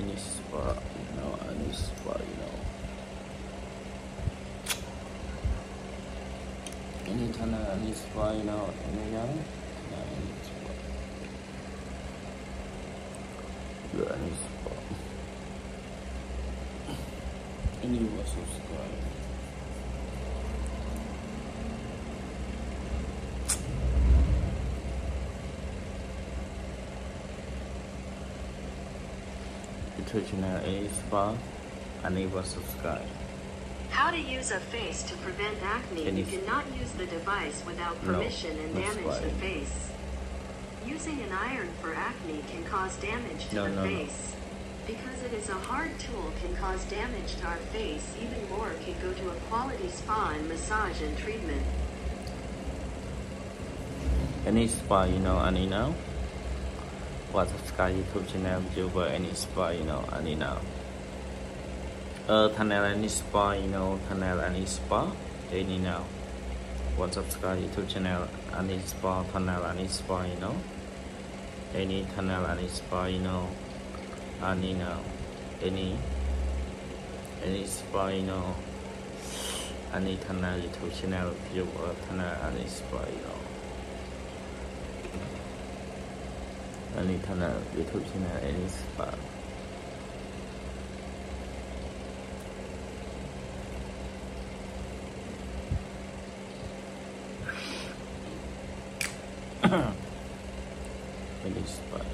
any spot, you know, any spot, you know. Any kind of any spot, you know, any young, you any spot. Yeah, any spot. Any will subscribe. Any spot, any will subscribe. How to use a face to prevent acne. You cannot use the device without No, permission and that's damage the face. Using an iron for acne can cause damage to No, the no, no. face. Because it is a hard tool can cause damage to our face, even more can go to a quality spa and massage and treatment. Any spa you know, any now. What subscribe YouTube channel viewer any spot, you know, any now. Uh, channel any spot, you know, channel any spot, any now. What subscribe YouTube channel any spot, channel any spot, you know. Any channel any spot, you know, any now. Any any spot, you know. Any channel YouTube channel viewer channel any spot, you know. Any channel YouTube channel any spot. any spot.